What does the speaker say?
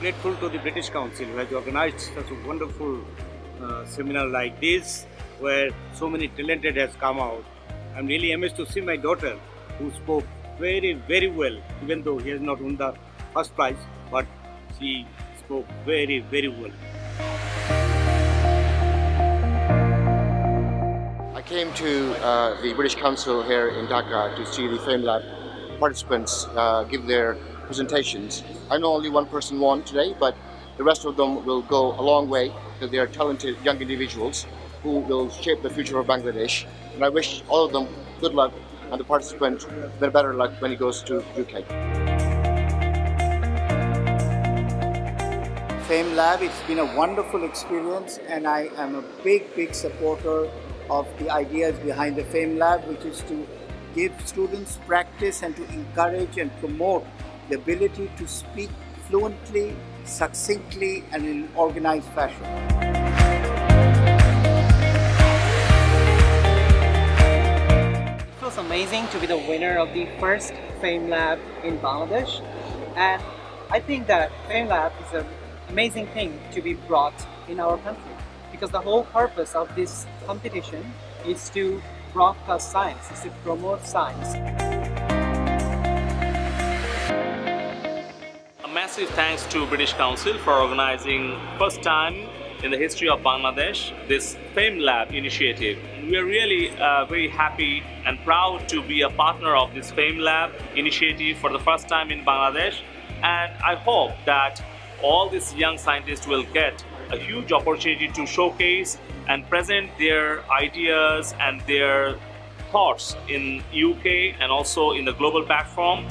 grateful to the British Council who has organized such a wonderful uh, seminar like this where so many talented has come out. I'm really amazed to see my daughter who spoke very very well even though he has not won the first prize but she spoke very very well. I came to uh, the British Council here in Dhaka to see the FameLab participants uh, give their presentations. I know only one person won today, but the rest of them will go a long way because they are talented young individuals who will shape the future of Bangladesh. And I wish all of them good luck and the participant better luck when he goes to UK. Fame Lab, it's been a wonderful experience and I am a big, big supporter of the ideas behind the Fame Lab, which is to give students practice and to encourage and promote the ability to speak fluently, succinctly, and in an organized fashion. It feels amazing to be the winner of the first Fame Lab in Bangladesh and I think that Fame Lab is an amazing thing to be brought in our country because the whole purpose of this competition is to broadcast science, is to promote science. A massive thanks to British Council for organizing first time in the history of Bangladesh this Fame Lab initiative. We are really uh, very happy and proud to be a partner of this Fame Lab initiative for the first time in Bangladesh and I hope that all these young scientists will get a huge opportunity to showcase and present their ideas and their thoughts in UK and also in the global platform.